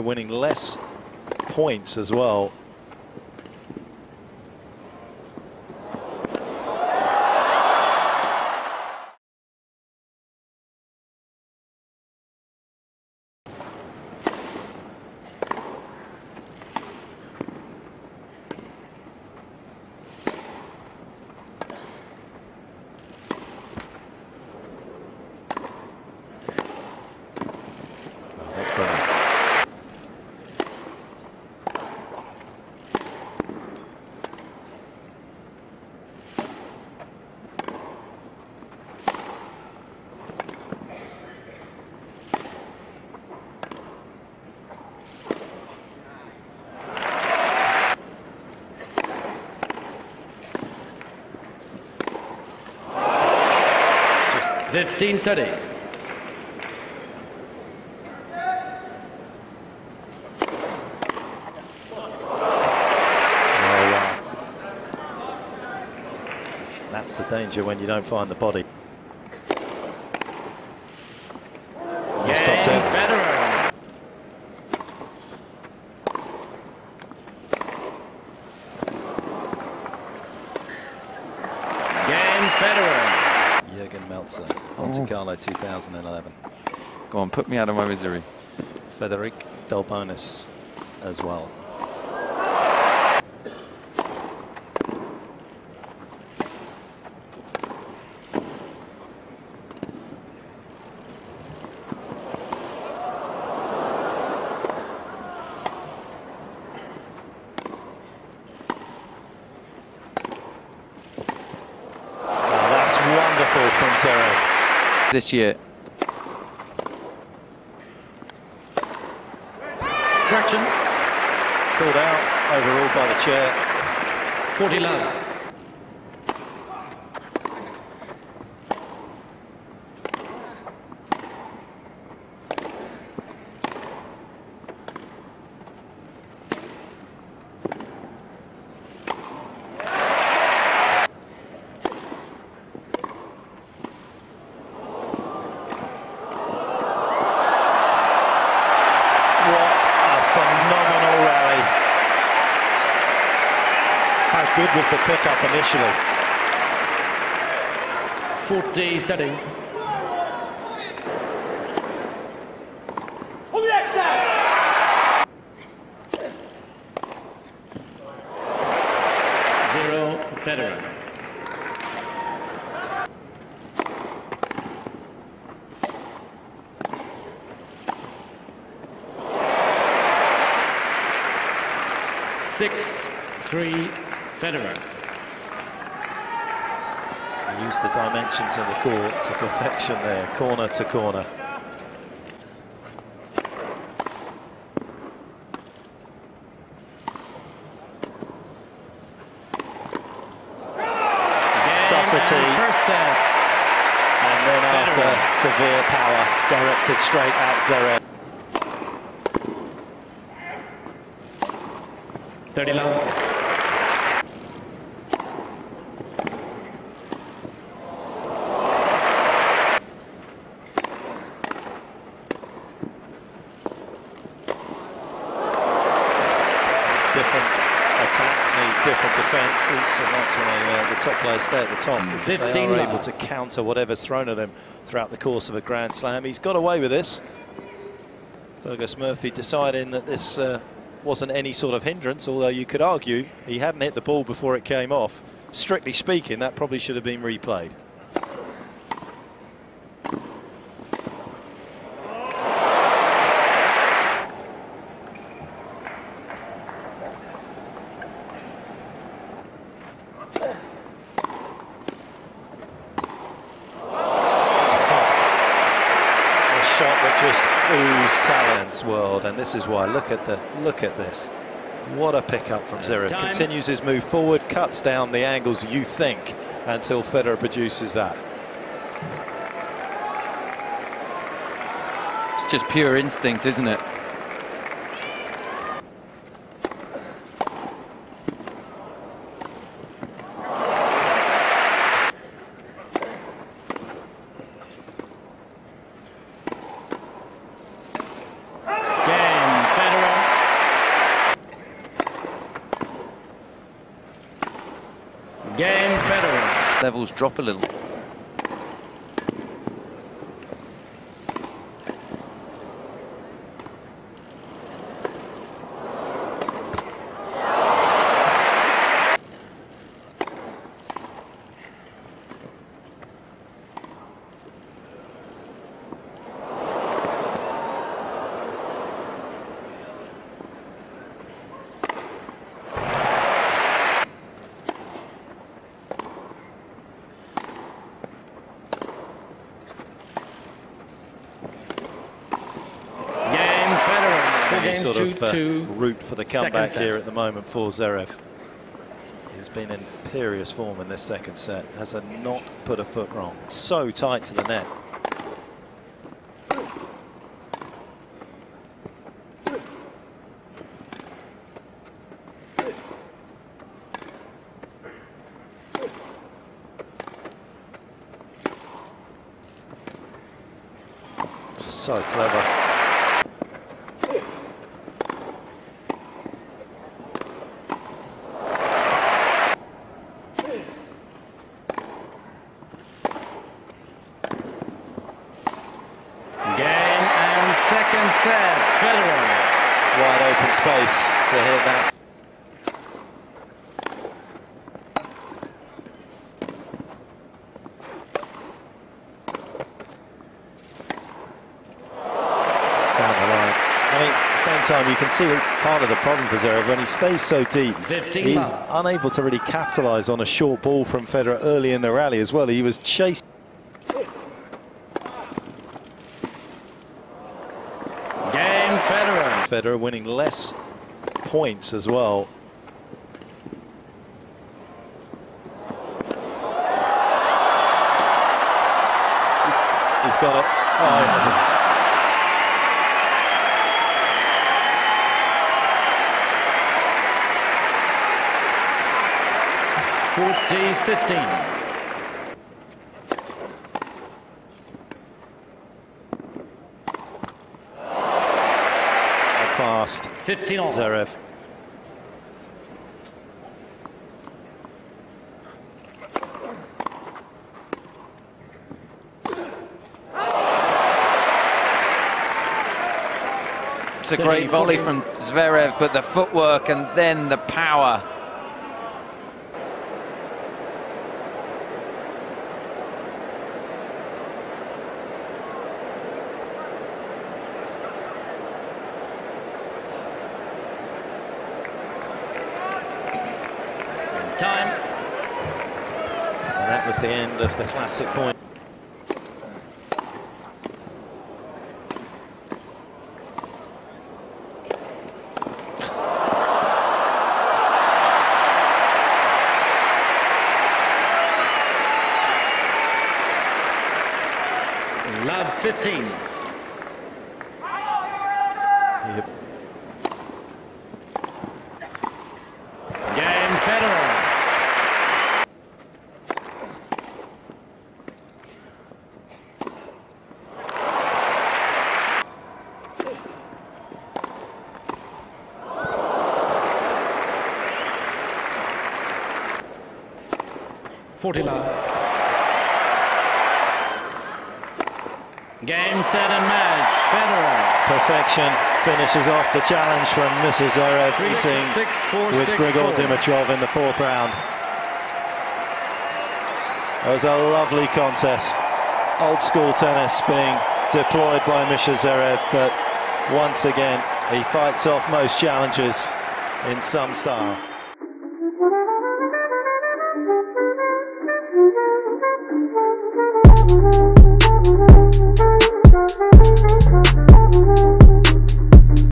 Winning less points as well. Oh, that's brilliant. It's just 15-30. Oh. That's the danger when you don't find the body. It's top Game 10. Federer. Game Federer. Jürgen Melzer, oh. Monte Carlo 2011. Go on, put me out of my misery. Federic Delbonis as well. Oh, that's wonderful from Zverev. This year, Gretchen. Called out overall by the chair. 40 love. What a phenomenal rally. How good was the pickup initially? 40 setting. Zero. Six, three, Federer. He used the dimensions of the court to perfection there, corner to corner. Subtlety. Game, First set. And then after severe power directed straight at Zverev. 30 love. Different attacks need different defences, and that's why uh, the top players stay at the top because they are able to counter whatever's thrown at them throughout the course of a Grand Slam. He's got away with this. Fergus Murphy deciding that this uh, wasn't any sort of hindrance, although you could argue he hadn't hit the ball before it came off. Strictly speaking, that probably should have been replayed. a shot that just oozed talents world? And this is why. Look at the look at this. What a pickup from Zverev. Continues his move forward cuts down the angles you think until Federer produces that. It's just pure instinct, isn't it? Game, Federer Game Federer. Levels drop a little. Game Federer. Two sort of uh, two. route for the comeback here at the moment for Zverev. He's been in imperious form in this second set. Has a not put a foot wrong. So tight to the net. So clever. Game and second. Federer. Wide open space to hit that. He's found the line. I mean, at the same time, you can see part of the problem for Zverev when he stays so deep. He's unable to really capitalise on a short ball from Federer early in the rally as well. He was chased. Game Federer. Winning less points as well. He's got it. Oh, he hasn't. Forty fifteen. Past 15 all. Zverev. It's a great volley from Zverev, but the footwork and then the power. Time. And that was the end of the classic point. Love 15. 49. Game, set and match, Federer. Perfection finishes off the challenge from Mischa Zverev beating six, four, with Grigor four. Dimitrov in the fourth round. It was a lovely contest. Old school tennis being deployed by Mischa Zverev, but once again, he fights off most challenges in some style.